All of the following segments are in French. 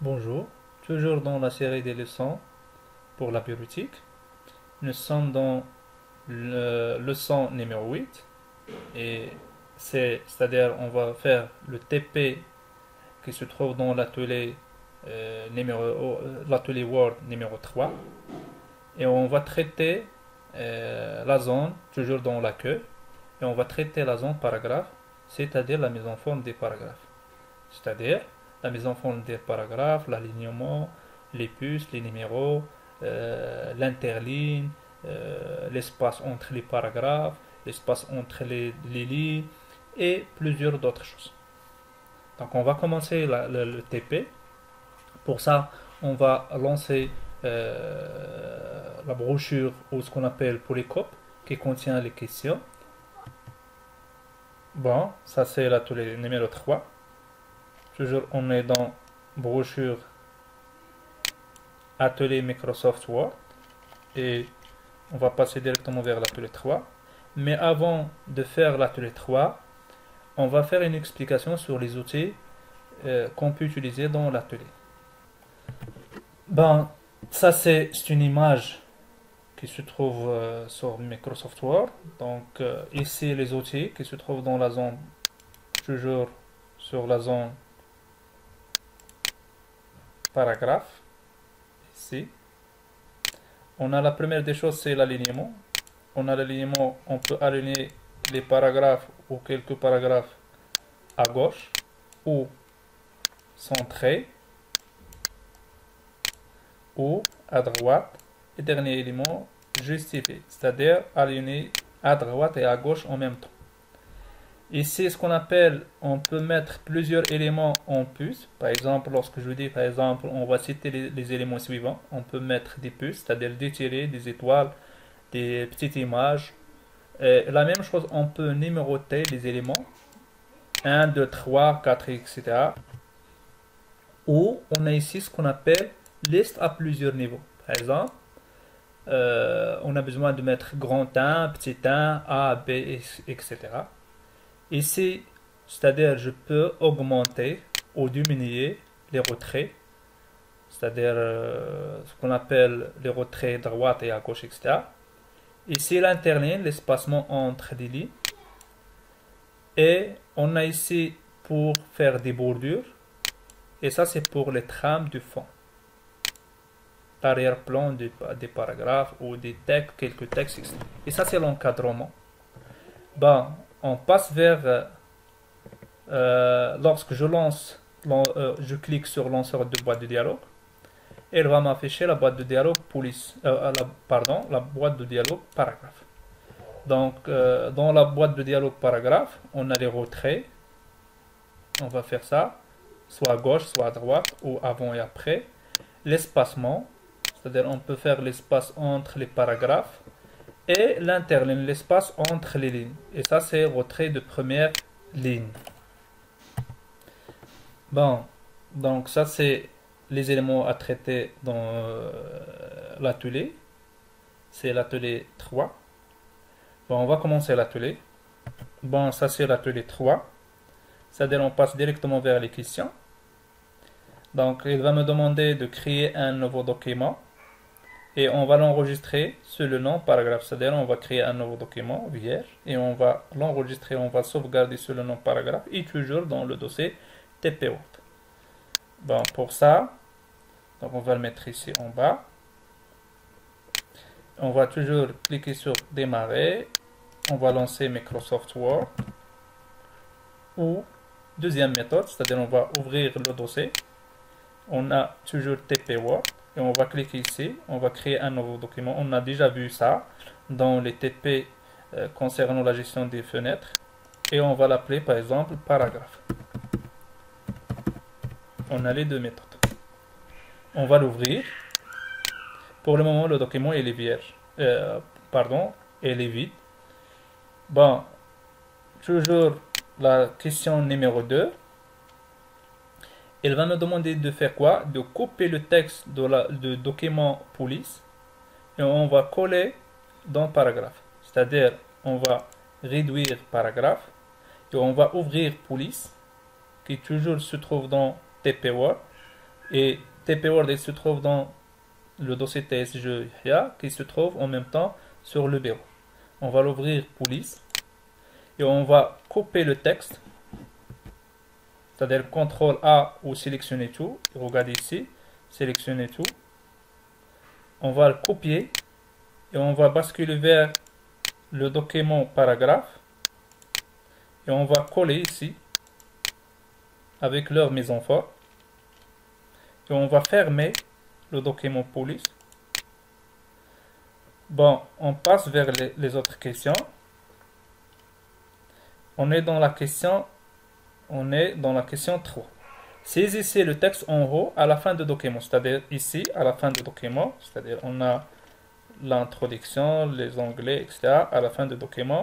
Bonjour, toujours dans la série des leçons pour la bureautique. Nous sommes dans le leçon numéro 8 et c'est c'est-à-dire on va faire le TP qui se trouve dans l'atelier euh, numéro euh, l'atelier Word numéro 3 et on va traiter euh, la zone toujours dans l'accueil. Et on va traiter la zone paragraphe c'est-à-dire la mise en forme des paragraphes. C'est-à-dire la mise en forme des paragraphes, l'alignement, les puces, les numéros, euh, l'interligne, euh, l'espace entre les paragraphes, l'espace entre les, lignes et plusieurs d'autres choses. Donc on va commencer le, TP. Pour ça, on va lancer euh, la brochure ou ce qu'on appelle polycope qui contient les questions. Bon, ça c'est l'atelier numéro 3. Toujours, on est dans brochure atelier Microsoft Word et on va passer directement vers l'atelier 3. Mais avant de faire l'atelier 3, on va faire une explication sur les outils euh, qu'on peut utiliser dans l'atelier. Ben, ça c'est une image qui se trouve euh, sur Microsoft Word. Donc euh, ici les outils qui se trouvent dans la zone, toujours sur la zone paragraphe. Ici. On a la première des choses, c'est l'alignement. On a l'alignement, on peut aligner les paragraphes ou quelques paragraphes à gauche ou centré ou à droite. Et dernier élément, justifié, c'est-à-dire aligner à droite et à gauche en même temps. Ici, ce qu'on appelle, on peut mettre plusieurs éléments en puce. Par exemple, lorsque je dis, par exemple, on va citer les, éléments suivants. On peut mettre des puces, c'est-à-dire des tirés, des étoiles, des petites images. la même chose, on peut numéroter les éléments. 1, 2, 3, 4, etc. Ou on a ici ce qu'on appelle liste à plusieurs niveaux. Par exemple, euh, on a besoin de mettre grand 1, petit 1, A, B, etc. Ici, c'est-à-dire je peux augmenter ou diminuer les retraits, c'est-à-dire euh, ce qu'on appelle les retraits droite et à gauche, etc. Ici, l'interligne, l'espacement entre les lignes. Et on a ici pour faire des bordures. Et ça, c'est pour les trames du fond. L'arrière-plan des, des, paragraphes ou des textes, quelques textes. Et ça, c'est l'encadrement. Bon, on passe vers, euh, euh, lorsque je lance, euh, je clique sur lanceur de boîte de dialogue, elle va m'afficher la boîte de dialogue police, pardon, la boîte de dialogue paragraphe. Donc, dans la boîte de dialogue paragraphe, on a les retraits. On va faire ça, soit à gauche, soit à droite, ou avant et après. L'espacement, c'est-à-dire on peut faire l'espace entre les paragraphes et l'interligne, l'espace entre les lignes. Et ça, c'est retrait de première ligne. Bon, donc ça, c'est les éléments à traiter dans euh, l'atelier. C'est l'atelier 3. Bon, on va commencer l'atelier. Bon, ça, c'est l'atelier 3. C'est-à-dire, on passe directement vers les questions. Donc, il va me demander de créer un nouveau document et on va l'enregistrer sur le nom paragraphe. C'est-à-dire, on va créer un nouveau document vierge et on va l'enregistrer, on va sauvegarder sur le nom paragraphe et toujours dans le dossier TP Bon, pour ça, donc on va le mettre ici en bas. On va toujours cliquer sur démarrer. On va lancer Microsoft Word. Ou deuxième méthode, c'est-à-dire on va ouvrir le dossier. On a toujours TP Word on va cliquer ici, on va créer un nouveau document. On a déjà vu ça dans les TP euh, concernant la gestion des fenêtres et on va l'appeler par exemple paragraphe. On a les deux méthodes. On va l'ouvrir. Pour le moment, le document est vierge. Euh, pardon, il est vide. Bon, toujours la question numéro 2 il va nous demander de faire quoi? De couper le texte de document police et on va coller dans paragraphe. C'est-à-dire, on va réduire paragraphe et on va ouvrir police qui toujours se trouve dans TP Word. Et TP Word, il se trouve dans le dossier TSG qui se trouve en même temps sur le bureau. On va l'ouvrir police et on va couper le texte, c'est-à-dire CTRL A ou sélectionner tout. Regardez ici, sélectionner tout. On va le copier et on va basculer vers le document paragraphe et on va coller ici avec leur mise en forme et on va fermer le document police. Bon, on passe vers les, autres questions. On est dans la question, on est dans la question 3. Saisissez le texte en haut à la fin du document, c'est-à-dire ici à la fin du document, c'est-à-dire on a l'introduction, les onglets, etc. à la fin du document.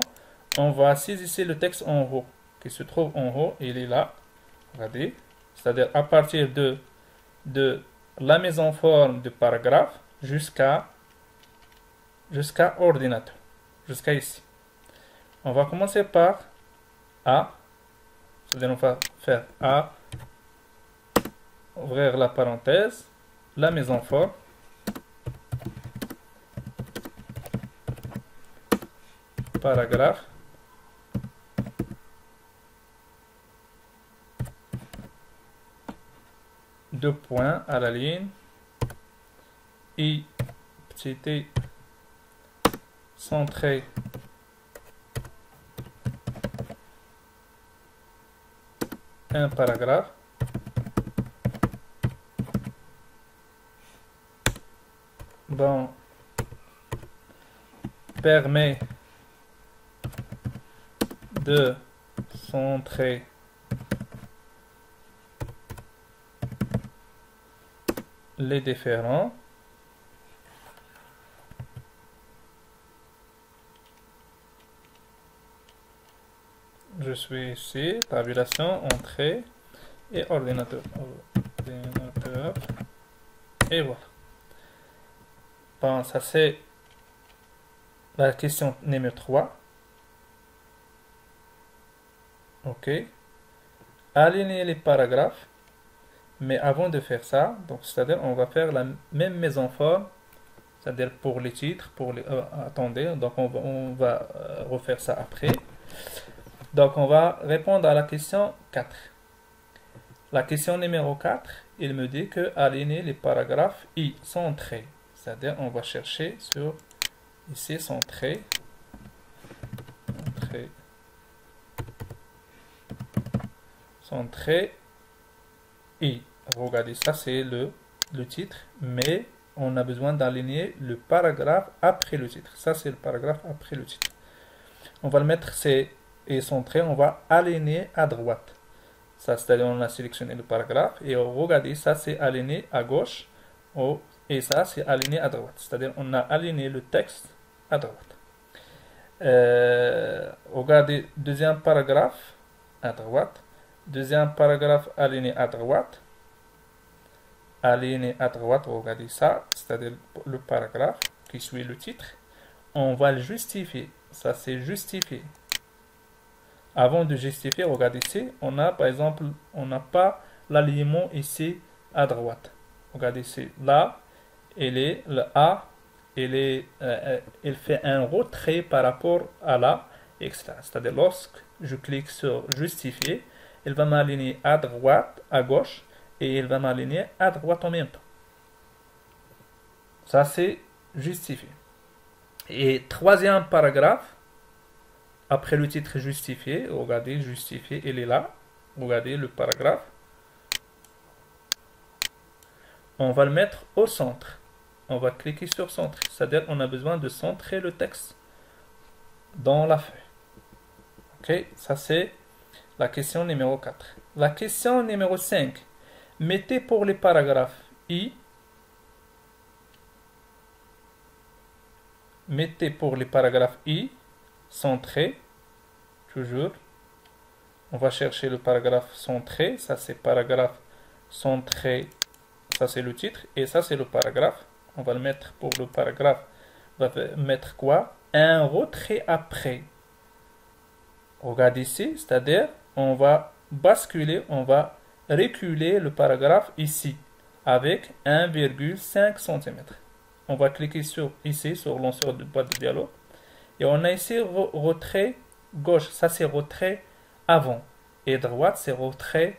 On va saisir le texte en haut, qui se trouve en haut, il est là. Regardez, c'est-à-dire à partir de, de la mise en forme du paragraphe jusqu'à jusqu'à ordinateur, jusqu'à ici. On va commencer par A, on va faire A, ouvrir la parenthèse, la mise en forme, paragraphe, deux points à la ligne, I, petit centré, un paragraphe, bon, permet de centrer les différents. Je suis ici, tabulation, entrée et ordinateur. Et voilà. Bon, ça c'est la question numéro 3. OK. Aligner les paragraphes mais avant de faire ça, donc c'est-à-dire on va faire la même mise en forme, c'est-à-dire pour les titres, pour les... Euh, attendez, donc on va, on va euh, refaire ça après. Donc on va répondre à la question 4. La question numéro 4, il me dit que aligner les paragraphes I centrés. C'est-à-dire on va chercher sur ici centré. Centré. Centré et regardez, ça c'est le, le titre, mais on a besoin d'aligner le paragraphe après le titre. Ça c'est le paragraphe après le titre. On va le mettre, c'est et centré, on va aligner à droite. Ça, c'est-à-dire on a sélectionné le paragraphe et regardez, ça c'est aligné à gauche et ça c'est aligné à droite. C'est-à-dire on a aligné le texte à droite. Euh, regardez, deuxième paragraphe à droite. Deuxième paragraphe aligné à droite. Aligné à droite, regardez ça, c'est-à-dire le paragraphe qui suit le titre. On va le justifier. Ça, c'est justifié. Avant de justifier, regardez ici, on a par exemple, on n'a pas l'alignement ici à droite. Regardez ici, là, il est le A, il, est, euh, il fait un retrait par rapport à la, etc. C'est-à-dire lorsque je clique sur justifier, il va m'aligner à droite, à gauche, et il va m'aligner à droite en même temps. Ça, c'est justifié. Et troisième paragraphe, après le titre justifié, regardez, justifié, il est là. Regardez le paragraphe. On va le mettre au centre. On va cliquer sur centre. C'est-à-dire on a besoin de centrer le texte dans la feuille. Ok, ça c'est la question numéro 4. La question numéro 5. Mettez pour les paragraphes I. Mettez pour les paragraphes I centré. Toujours. On va chercher le paragraphe centré. Ça c'est paragraphe centré. Ça c'est le titre. Et ça c'est le paragraphe. On va le mettre pour le paragraphe. On va mettre quoi? Un retrait après. Regarde ici, c'est-à-dire on va basculer, on va reculer le paragraphe ici avec 1,5 cm. On va cliquer sur ici sur lanceur de boîte de dialogue et on a ici retrait gauche. Ça c'est retrait avant et droite c'est retrait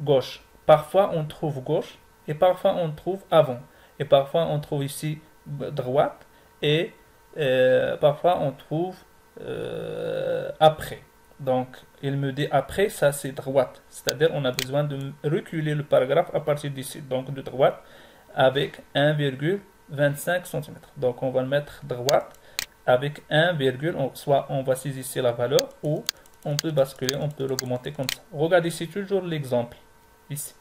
gauche. Parfois on trouve gauche et parfois on trouve avant et parfois on trouve ici droite et euh, parfois on trouve euh, après. Donc, il me dit après, ça c'est droite. C'est-à-dire, on a besoin de reculer le paragraphe à partir d'ici. Donc, de droite avec 1,25 cm. Donc, on va le mettre droite avec 1, soit on va saisir la valeur ou on peut basculer, on peut l'augmenter comme ça. Regardez ici toujours l'exemple. Ici,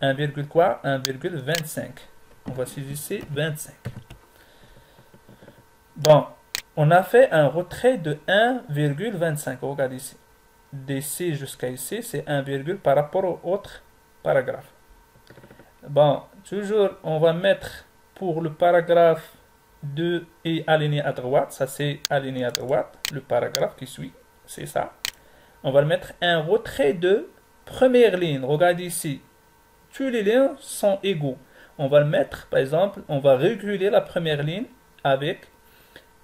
1, quoi? 1,25. On va saisir 25. Bon, on a fait un retrait de 1,25. Regardez ici. D'ici jusqu'à ici, c'est 1, par rapport au autre paragraphe. Bon, toujours, on va mettre pour le paragraphe 2 et aligné à droite. Ça, c'est aligné à droite. Le paragraphe qui suit, c'est ça. On va mettre un retrait de première ligne. Regardez ici. Tous les lignes sont égaux. On va le mettre, par exemple, on va réguler la première ligne avec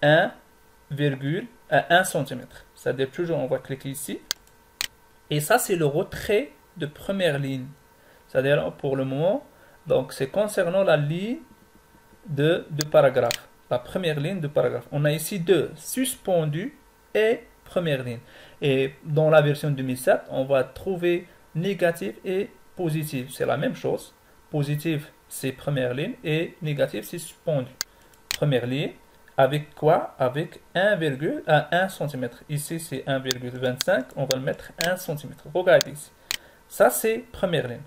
1, à 1 cm. C'est-à-dire toujours, on va cliquer ici. Et ça, c'est le retrait de première ligne. C'est-à-dire, pour le moment, donc c'est concernant la ligne de, paragraphe. La première ligne de paragraphe. On a ici deux, suspendu et première ligne. Et dans la version 2007, on va trouver négatif et positif. C'est la même chose. Positif, c'est première ligne et négatif, c'est suspendu. Première ligne, avec quoi? Avec 1, à 1 cm. Ici, c'est 1,25. On va le mettre 1 cm. Regardez ici. Ça, c'est première ligne.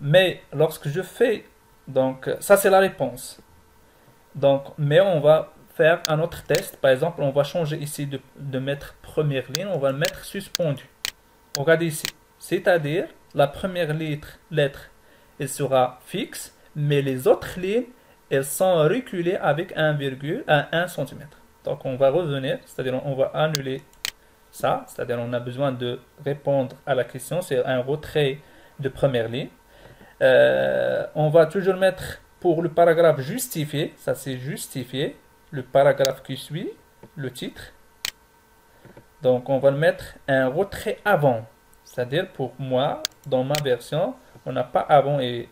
Mais lorsque je fais, donc, ça, c'est la réponse. Donc, mais on va faire un autre test. Par exemple, on va changer ici de, mettre première ligne. On va le mettre suspendu. Regardez ici. C'est-à-dire, la première lettre, elle sera fixe, mais les autres lignes, elles sont reculées avec 1, à 1 cm. Donc on va revenir, c'est-à-dire on va annuler ça, c'est-à-dire on a besoin de répondre à la question, c'est un retrait de première ligne. Euh, on va toujours mettre pour le paragraphe justifié, ça c'est justifié, le paragraphe qui suit, le titre. Donc on va mettre un retrait avant, c'est-à-dire pour moi, dans ma version, on n'a pas avant et,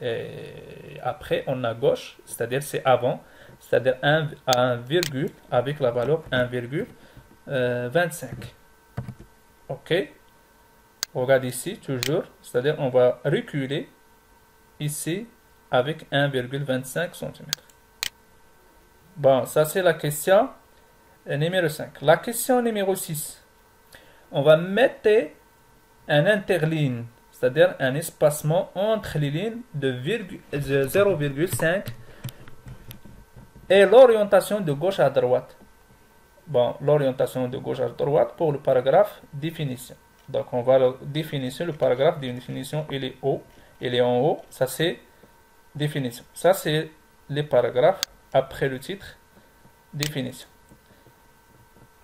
après, on a gauche, c'est-à-dire c'est avant, c'est-à-dire 1, 1, virgule avec la valeur 1,25. Euh, ok? Regarde ici, toujours, c'est-à-dire on va reculer ici avec 1,25 cm. Bon, ça c'est la question numéro 5. La question numéro 6. On va mettre un interligne c'est-à-dire un espacement entre les lignes de 0,5 et l'orientation de gauche à droite. Bon, l'orientation de gauche à droite pour le paragraphe définition. Donc, on va définir le paragraphe définition, il est haut, il est en haut, ça c'est définition. Ça c'est les paragraphes après le titre définition.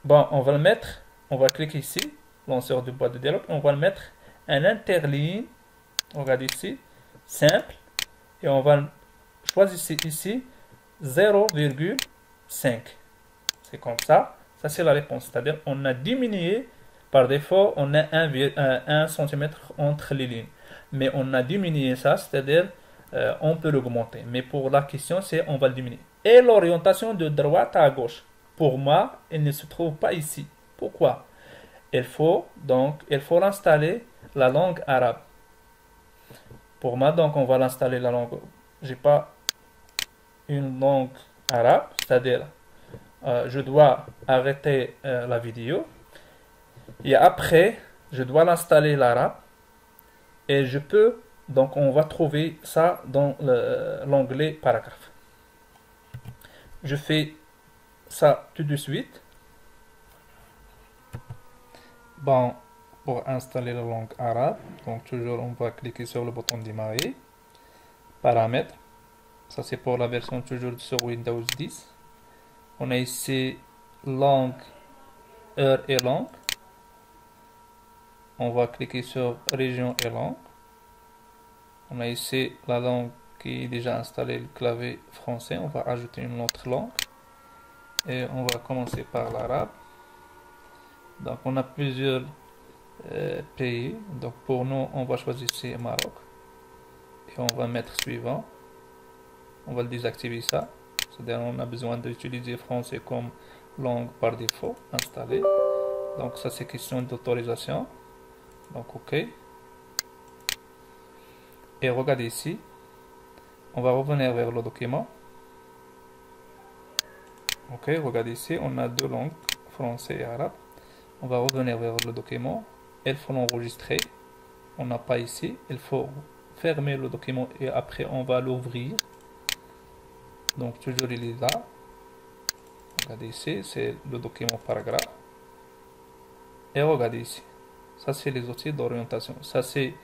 Bon, on va le mettre, on va cliquer ici, lanceur de boîte de dialogue, on va le mettre un interligne, regarde ici, simple, et on va choisir ici 0,5. C'est comme ça. Ça, c'est la réponse. C'est-à-dire, on a diminué, par défaut, on a 1, cm entre les lignes. Mais on a diminué ça, c'est-à-dire, euh, on peut l'augmenter. Mais pour la question, c'est on va le diminuer. Et l'orientation de droite à gauche. Pour moi, elle ne se trouve pas ici. Pourquoi? Il faut donc, il faut l'installer la langue arabe. Pour moi, donc, on va l'installer la langue. J'ai pas une langue arabe, c'est-à-dire, euh, je dois arrêter euh, la vidéo. Et après, je dois l'installer l'arabe. Et je peux, donc, on va trouver ça dans l'onglet paragraphe. Je fais ça tout de suite. Bon, pour installer la langue arabe. Donc toujours on va cliquer sur le bouton démarrer. Paramètres. Ça c'est pour la version toujours sur Windows 10. On a ici langue, heure et langue. On va cliquer sur région et langue. On a ici la langue qui est déjà installée, le clavier français. On va ajouter une autre langue. Et on va commencer par l'arabe. Donc on a plusieurs euh, pays. Donc pour nous, on va choisir ici Maroc. Et on va mettre suivant. On va désactiver ça. C'est-à-dire on a besoin d'utiliser français comme langue par défaut installée. Donc ça c'est question d'autorisation. Donc OK. Et regardez ici. On va revenir vers le document. Ok, regardez ici, on a deux langues, français et arabe. On va revenir vers le document. Il faut l'enregistrer. On n'a pas ici. Il faut fermer le document et après on va l'ouvrir. Donc toujours il est là. Regardez ici, c'est le document paragraphe. Et regardez ici. Ça c'est les outils d'orientation. Ça c'est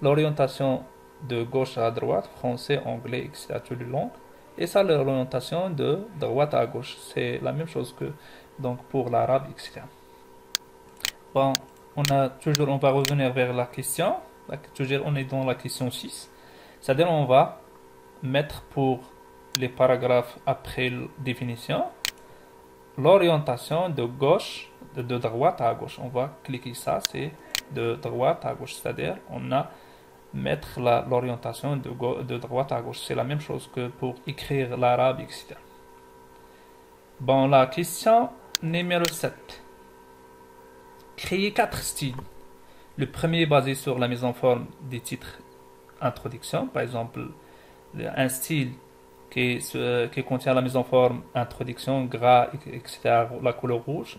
l'orientation de gauche à droite, français, anglais, etc. Toutes les langues. Et ça l'orientation de droite à gauche. C'est la même chose que donc pour l'arabe, etc. Bon, on a toujours, on va revenir vers la question. Toujours, on est dans la question 6. C'est-à-dire, on va mettre pour les paragraphes après définition l'orientation de gauche, de, droite à gauche. On va cliquer ça, c'est de droite à gauche. C'est-à-dire, on a mettre l'orientation de, de droite à gauche. C'est la même chose que pour écrire l'arabe, etc. Bon, la question numéro 7. Créer quatre styles. Le premier basé sur la mise en forme des titres introduction. Par exemple, un style qui, qui contient la mise en forme introduction, gras, etc., la couleur rouge.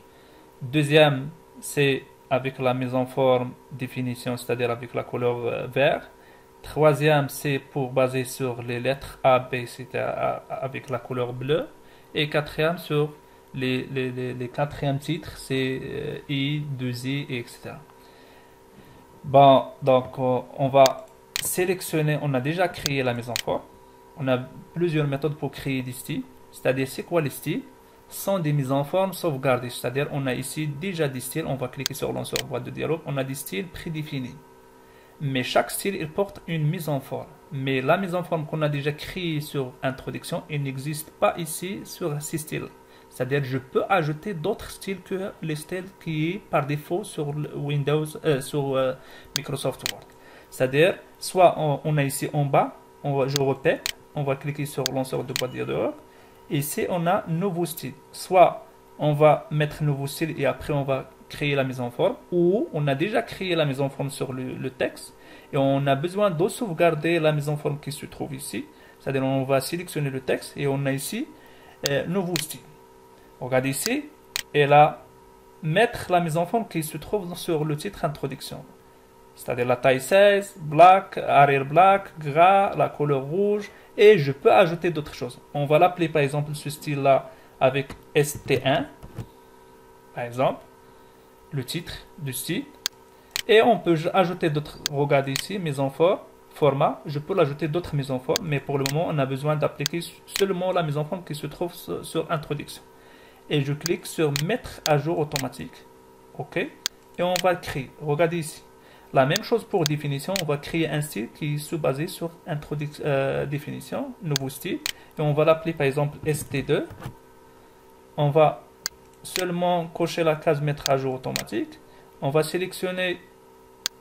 Deuxième, c'est avec la mise en forme définition, c'est-à-dire avec la couleur euh, vert. Troisième, c'est pour baser sur les lettres A, B, c'est-à-dire avec la couleur bleue. Et quatrième, sur les, les, les, quatrièmes titres, c'est euh, I, 2I, etc. Bon, donc euh, on va sélectionner, on a déjà créé la mise en forme. On a plusieurs méthodes pour créer des styles. C'est-à-dire, c'est quoi les styles? Sont des mises en forme sauvegardées. C'est-à-dire, on a ici déjà des styles. On va cliquer sur lanceur boîte de dialogue. On a des styles prédéfinis. Mais chaque style, il porte une mise en forme. Mais la mise en forme qu'on a déjà créée sur introduction, il n'existe pas ici sur ces styles. C'est-à-dire, je peux ajouter d'autres styles que les styles qui est par défaut sur Windows, euh, sur euh, Microsoft Word. C'est-à-dire, soit on, a ici en bas, on je répète, on va cliquer sur lanceur de boîte de dialogue Ici, on a nouveau style. Soit on va mettre nouveau style et après on va créer la mise en forme, ou on a déjà créé la mise en forme sur le, texte et on a besoin de sauvegarder la mise en forme qui se trouve ici. C'est-à-dire on va sélectionner le texte et on a ici euh, nouveau style. Regardez ici, et là, mettre la mise en forme qui se trouve sur le titre introduction. C'est-à-dire la taille 16, black, arrière black, gras, la couleur rouge, et je peux ajouter d'autres choses. On va l'appeler par exemple ce style-là avec ST1, par exemple, le titre du style. Et on peut ajouter d'autres, regardez ici, mise en forme, format, je peux l'ajouter d'autres mises en forme, mais pour le moment, on a besoin d'appliquer seulement la mise en forme qui se trouve sur, introduction. Et je clique sur mettre à jour automatique. OK? Et on va créer. Regardez ici. La même chose pour définition, on va créer un style qui se base sur euh, définition, nouveau style, et on va l'appeler par exemple ST2. On va seulement cocher la case mettre à jour automatique. On va sélectionner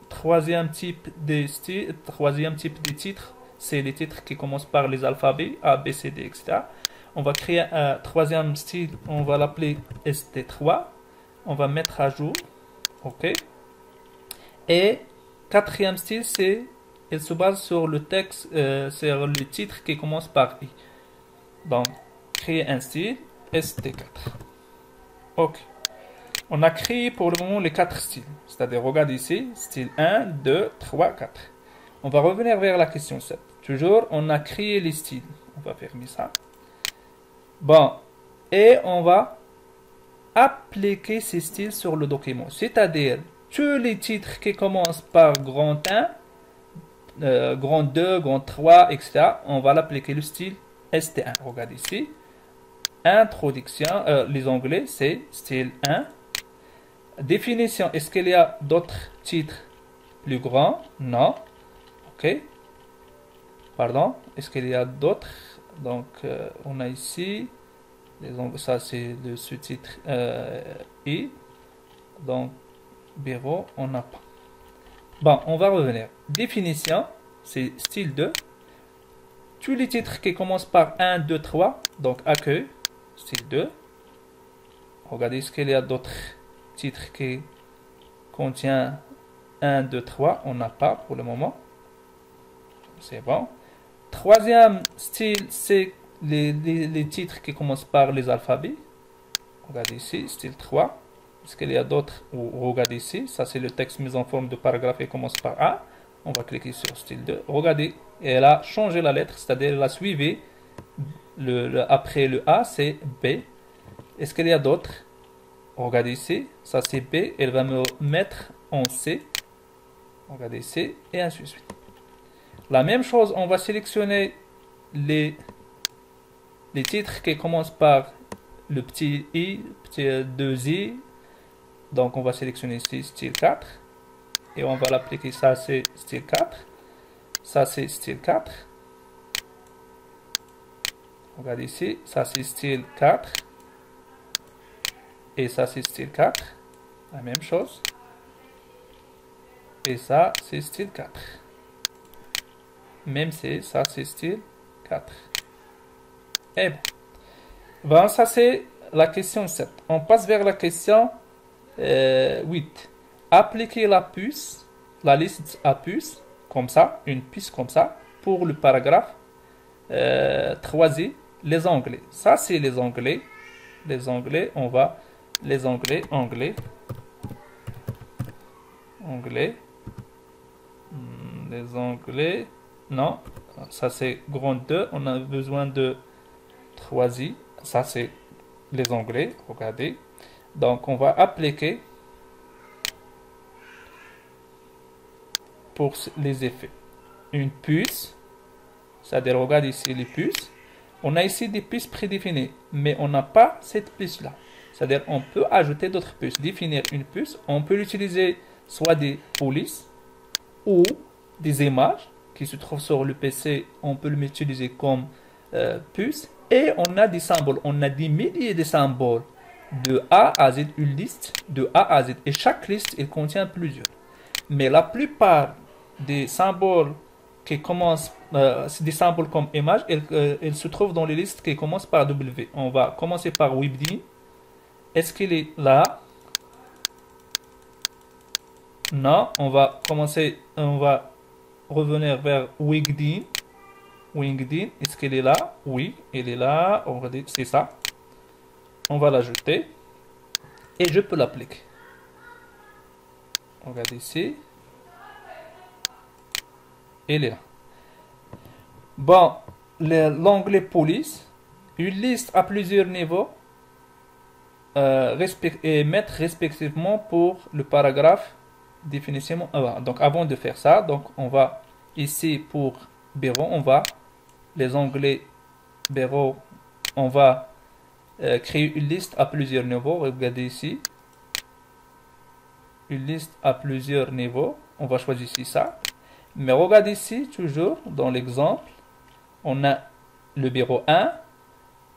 troisième type de style, troisième type de titres, c'est les titres qui commencent par les alphabets A, B, C, D, etc. On va créer un troisième style, on va l'appeler ST3. On va mettre à jour, ok. Et quatrième style, c'est il se base sur le texte, euh, sur le titre qui commence par I. Donc, créer un style ST4. Ok. On a créé pour le moment les quatre styles. C'est-à-dire, regarde ici, style 1, 2, 3, 4. On va revenir vers la question 7. Toujours, on a créé les styles. On va fermer ça. Bon. Et on va appliquer ces styles sur le document. C'est-à-dire, tous les titres qui commencent par grand 1, euh, grand 2, grand 3, etc., on va l'appliquer le style ST1. Regardez ici. Introduction, euh, les onglets, c'est style 1. Définition, est-ce qu'il y a d'autres titres plus grands? Non. OK. pardon, est-ce qu'il y a d'autres? Donc, euh, on a ici, les ça c'est le sous-titre euh, I. Donc, bureau, on n'a pas. Bon, on va revenir. Définition, c'est style 2. Tous les titres qui commencent par 1, 2, 3, donc accueil, style 2. Regardez, est-ce qu'il y a d'autres titres qui contiennent 1, 2, 3 On n'a pas pour le moment. C'est bon. Troisième style, c'est les, titres qui commencent par les alphabets. Regardez ici, style 3. Est-ce qu'il y a d'autres Regardez ici, ça c'est le texte mis en forme de paragraphe et commence par A. On va cliquer sur style 2. Regardez, elle a changé la lettre, c'est-à-dire elle a suivi après le A, c'est B. Est-ce qu'il y a d'autres? Regardez ici, ça c'est B, elle va me mettre en C. Regardez ici, et ainsi de suite. La même chose, on va sélectionner les, les titres qui commencent par le petit i, petit 2i. Donc on va sélectionner ici style 4. Et on va l'appliquer, ça c'est style 4. Ça c'est style 4. Regardez ici, ça c'est style 4. Et ça c'est style 4. La même chose. Et ça c'est style 4 même si ça c'est style 4. Et bon. ça c'est la question 7. On passe vers la question 8. Euh, Appliquer la puce, la liste à puce, comme ça, une puce comme ça, pour le paragraphe euh, les onglets. Ça c'est les onglets. Les onglets, on va les onglets, onglets, onglets, hmm, les onglets. Non, ça c'est grand 2. On a besoin de 3i. Ça c'est les onglets. Regardez. Donc on va appliquer pour les effets. Une puce. C'est-à-dire, regarde ici les puces. On a ici des puces prédéfinies, mais on n'a pas cette puce-là. C'est-à-dire, on peut ajouter d'autres puces. Définir une puce, on peut l'utiliser soit des polices ou des images qui se trouve sur le PC, on peut l'utiliser comme euh, puce. Et on a des symboles, on a des milliers de symboles de A à Z, une liste de A à Z. Et chaque liste, il contient plusieurs. Mais la plupart des symboles qui commencent, euh, des symboles comme image, ils, euh, se trouvent dans les listes qui commencent par W. On va commencer par Webdin. Est-ce qu'il est là? Non, on va commencer, on va revenir vers Wingdin. Wingdin, est-ce qu'elle est là? Oui, elle est là. On va dire, c'est ça. On va l'ajouter. Et je peux l'appliquer. Regardez ici. Elle est là. Bon, l'onglet police, une liste à plusieurs niveaux euh, et mettre respectivement pour le paragraphe définition. Donc avant de faire ça, donc on va ici pour bureau, on va les onglets bureau, on va euh, créer une liste à plusieurs niveaux. Regardez ici. Une liste à plusieurs niveaux. On va choisir ici ça. Mais regardez ici, toujours dans l'exemple, on a le bureau 1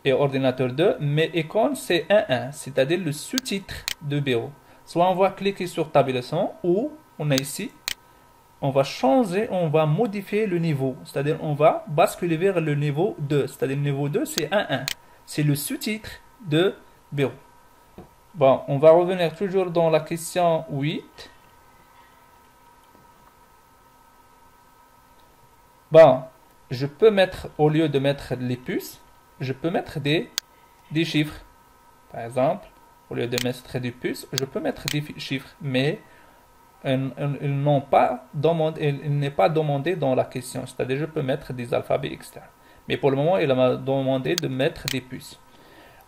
et ordinateur 2, mais icône c'est 1.1, c'est-à-dire le sous-titre de bureau. Soit on va cliquer sur tabulation ou on a ici, on va changer, on va modifier le niveau. C'est-à-dire on va basculer vers le niveau 2. C'est-à-dire le niveau 2 c'est 1.1. C'est le sous-titre de bureau. Bon, on va revenir toujours dans la question 8. Bon, je peux mettre, au lieu de mettre les puces, je peux mettre des, chiffres. Par exemple, au lieu de mettre des puces, je peux mettre des chiffres, mais ils, n'ont pas demandé, il n'est pas demandé dans la question. C'est-à-dire, je peux mettre des alphabets externes. Mais pour le moment, il m'a demandé de mettre des puces.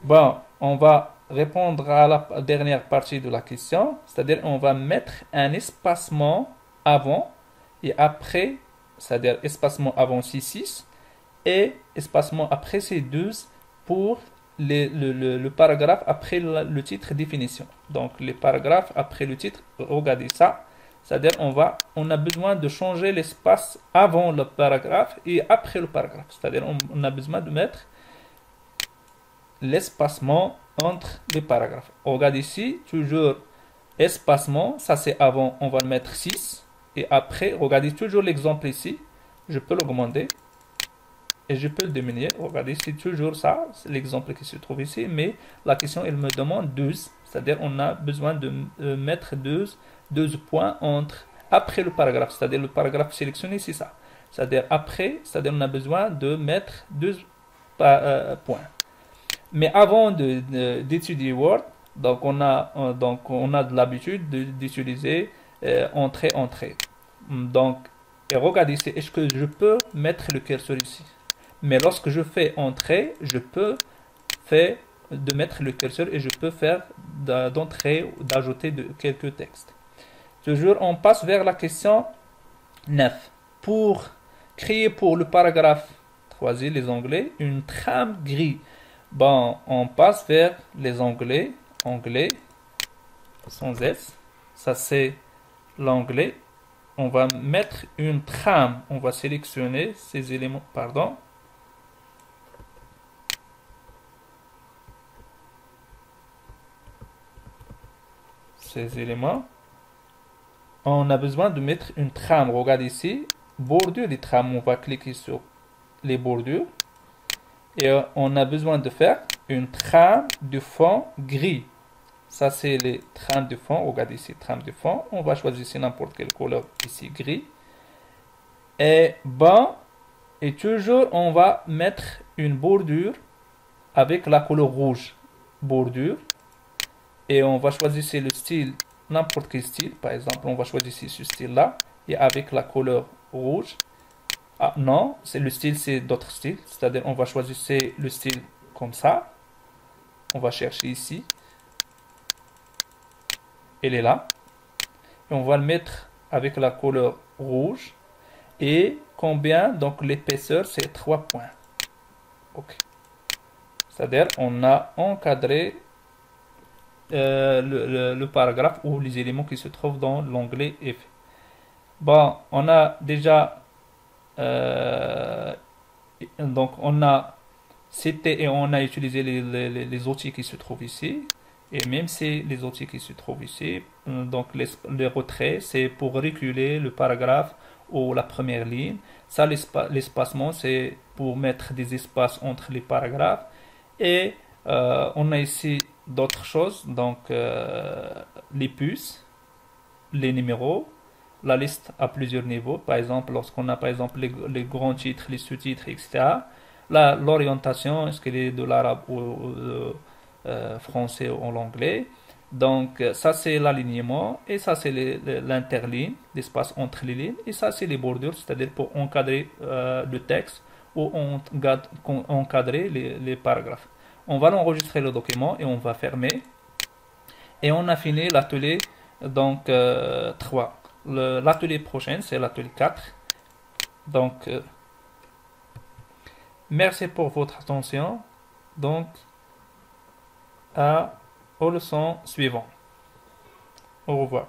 Bon, on va répondre à la dernière partie de la question. C'est-à-dire, on va mettre un espacement avant et après, c'est-à-dire espacement avant C6 et espacement après C12 pour le, paragraphe après le titre définition. Donc, les paragraphes après le titre, regardez ça. C'est-à-dire on on a besoin de changer l'espace avant le paragraphe et après le paragraphe. C'est-à-dire on, a besoin de mettre l'espacement entre les paragraphes. Regarde ici, toujours espacement, ça c'est avant, on va le mettre 6. Et après, regardez toujours l'exemple ici, je peux l'augmenter et je peux le diminuer. Regardez, c'est toujours ça, c'est l'exemple qui se trouve ici, mais la question, elle me demande 12, c'est-à-dire on a besoin de euh, mettre 12, 12 points entre, après le paragraphe, c'est-à-dire le paragraphe sélectionné, c'est ça. C'est-à-dire après, c'est-à-dire on a besoin de mettre 12 euh, points. Mais avant d'étudier Word, donc on a, euh, donc on a de l'habitude d'utiliser euh, entrée, entrée. Donc, et regardez est-ce que je peux mettre le curseur ici? Mais lorsque je fais entrée, je peux faire de mettre le curseur et je peux faire d'entrer ou d'ajouter quelques textes. Toujours, on passe vers la question 9. Pour créer pour le paragraphe, choisir les onglets, une trame gris. Bon, on passe vers les onglets, onglet sans S. Ça c'est l'onglet. On va mettre une trame. On va sélectionner ces éléments, pardon. Ces éléments. On a besoin de mettre une trame. Regarde ici, bordure des trames. On va cliquer sur les bordures. Et euh, on a besoin de faire une trame de fond gris. Ça, c'est les trames de fond. Regardez ici, trame de fond. On va choisir n'importe quelle couleur, ici gris. Et bon, et toujours, on va mettre une bordure avec la couleur rouge. Bordure. Et on va choisir le style, n'importe quel style. Par exemple, on va choisir ce style-là. Et avec la couleur rouge. Ah non, c'est le style, c'est d'autres styles. C'est-à-dire, on va choisir le style comme ça. On va chercher ici. Elle est là. Et on va le mettre avec la couleur rouge. Et combien Donc l'épaisseur, c'est 3 points. Ok. C'est-à-dire, on a encadré euh, le, paragraphe ou les éléments qui se trouvent dans l'onglet Effet. Bon, on a déjà euh, donc on a cité et on a utilisé les, outils qui se trouvent ici. Et même si les outils qui se trouvent ici, euh, donc les, retraits, c'est pour reculer le paragraphe ou la première ligne. Ça, l'espacement, c'est pour mettre des espaces entre les paragraphes. Et on a ici d'autres choses, donc les puces, les numéros, la liste à plusieurs niveaux. Par exemple, lorsqu'on a par exemple les, grands titres, les sous-titres, etc. L'orientation, est-ce qu'elle est de l'arabe ou, euh, euh, français ou l'anglais. Donc ça c'est l'alignement et ça c'est l'interligne, l'espace entre les lignes et ça c'est les bordures, c'est-à-dire pour encadrer euh, le texte ou encadrer les, les paragraphes. On va enregistrer le document et on va fermer. Et on a fini l'atelier donc 3 l'atelier prochain, c'est l'atelier 4. Donc, euh, merci pour votre attention. Donc, à, aux leçons suivantes. Au revoir.